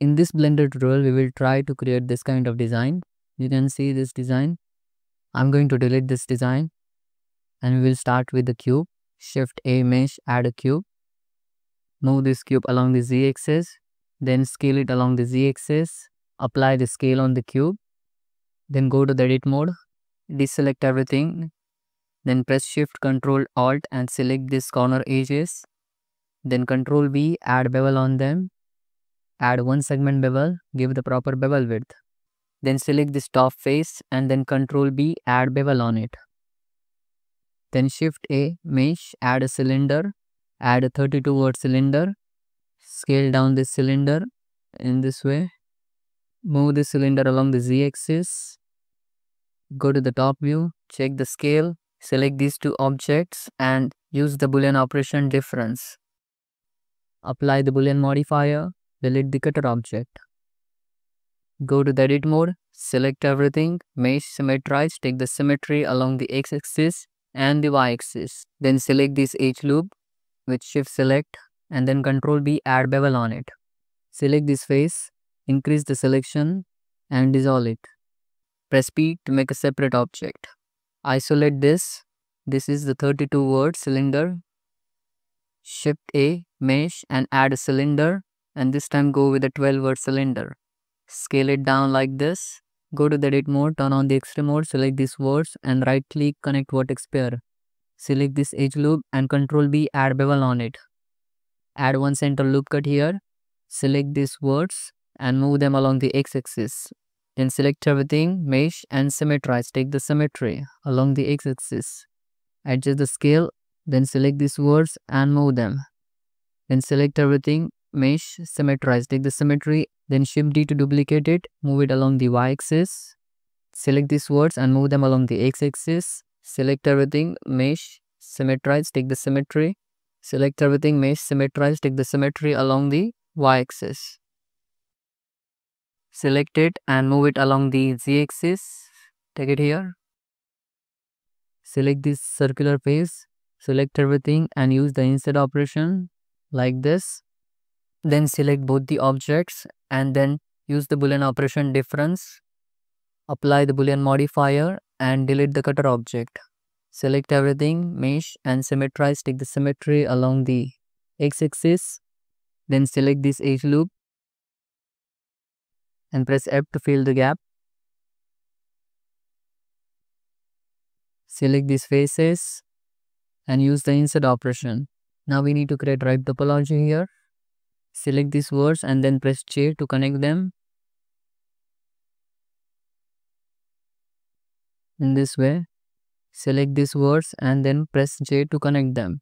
In this Blender tutorial, we will try to create this kind of design. You can see this design. I'm going to delete this design and we will start with the cube. Shift A mesh, add a cube. Move this cube along the z axis, then scale it along the z axis. Apply the scale on the cube. Then go to the edit mode, deselect everything. Then press Shift Control Alt and select these corner edges. Then Control B, add bevel on them add one segment bevel, give the proper bevel width. Then select this top face and then Ctrl B, add bevel on it. Then Shift A, mesh, add a cylinder, add a 32 vert cylinder, scale down this cylinder in this way. Move the cylinder along the Z axis. Go to the top view, check the scale, select these two objects and use the boolean operation difference. Apply the boolean modifier delete the cutter object. Go to the edit mode, select everything, mesh symmetrize, take the symmetry along the x-axis and the y-axis. Then select this edge loop with shift select and then control B add bevel on it. Select this face, increase the selection and dissolve it. Press P to make a separate object. Isolate this. This is the 32 vert cylinder. Shift A, mesh and add a cylinder and this time go with a 12 vert cylinder. Scale it down like this. Go to the edit mode, turn on the X-ray mode, select these verts and right click connect vertex pair. Select this edge loop and control B add bevel on it. Add one center loop cut here. Select these verts and move them along the x-axis. Then select everything, mesh and symmetrize. Take the symmetry along the x-axis. Adjust the scale, then select these verts and move them. Then select everything, mesh symmetrize. Take the symmetry then shift d to duplicate it. Move it along the y-axis. Select these verts and move them along the x-axis. Select everything mesh symmetrize take the symmetry. Select everything mesh symmetrize take the symmetry along the y-axis. Select it and move it along the z-axis. Take it here. Select this circular face. Select everything and use the inset operation like this then select both the objects and then use the boolean operation difference. Apply the boolean modifier and delete the cutter object. Select everything, mesh and symmetrize. Take the symmetry along the x-axis. Then select this edge loop and press F to fill the gap. Select these faces and use the inset operation. Now we need to create right topology here. Select these verts and then press J to connect them. In this way, select these verts and then press J to connect them.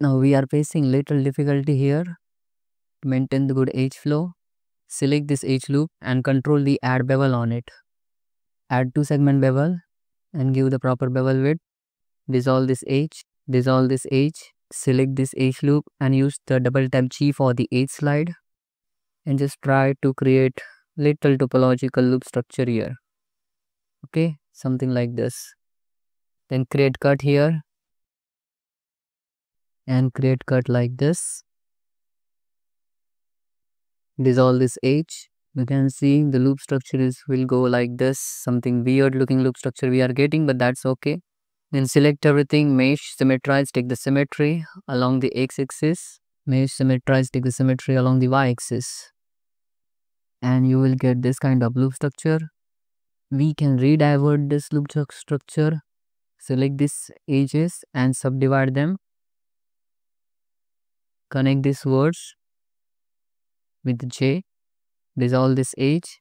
Now we are facing little difficulty here. To maintain the good edge flow, select this edge loop and control B add bevel on it. Add two segment bevel and give the proper bevel width. Dissolve this edge, dissolve this edge select this edge loop and use the double tap G for the edge slide and just try to create little topological loop structure here. Okay something like this. Then create cut here and create cut like this. Dissolve this edge you can see the loop structure is will go like this. Something weird looking loop structure we are getting but that's okay then select everything, mesh, symmetrize, take the symmetry along the x-axis. Mesh, symmetrize, take the symmetry along the y-axis. And you will get this kind of loop structure. We can redivert this loop structure. Select these edges and subdivide them. Connect these verts with J. Dissolve this edge.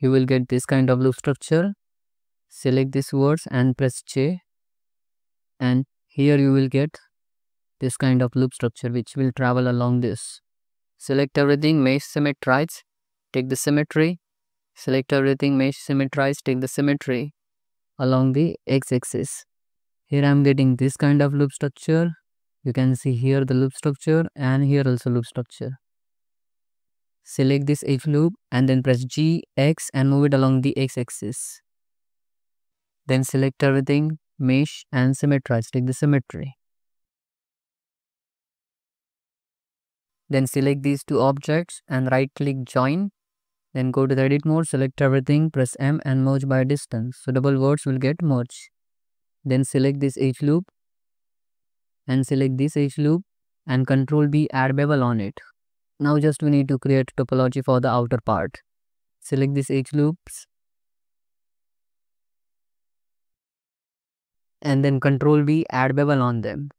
You will get this kind of loop structure. Select these verts and press J and here you will get this kind of loop structure which will travel along this. Select everything, mesh symmetrize, take the symmetry, select everything, mesh symmetrize, take the symmetry along the x-axis. Here I am getting this kind of loop structure. You can see here the loop structure and here also loop structure. Select this edge loop and then press G, X and move it along the x-axis. Then select everything, mesh and symmetrize. Take the symmetry. Then select these two objects and right click join. Then go to the edit mode, select everything, press M and merge by distance. So double verts will get merged. Then select this edge loop and select this edge loop and control B add bevel on it. Now just we need to create topology for the outer part. Select this edge loops and then control B add bevel on them.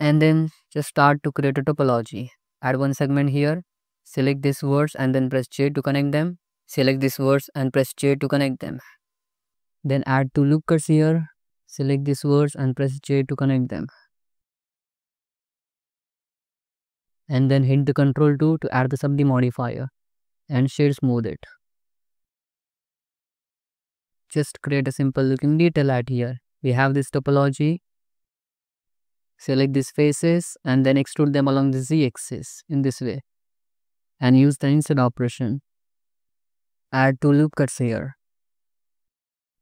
And then just start to create a topology. Add one segment here, select this verts and then press J to connect them. Select this verts and press J to connect them. Then add two loop cuts here, select these verts and press J to connect them. And then hit the control 2 to add the subdiv modifier and shade smooth it. Just create a simple looking detail at here. We have this topology. Select these faces and then extrude them along the z-axis in this way. And use the inset operation. Add two loop cuts here.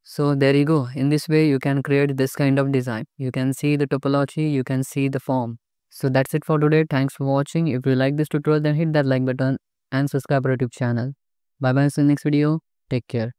So there you go. In this way, you can create this kind of design. You can see the topology, you can see the form. So that's it for today. Thanks for watching. If you like this tutorial, then hit that like button and subscribe our YouTube channel. Bye bye. See you next video. Take care.